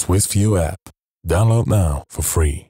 SwissView app. Download now for free.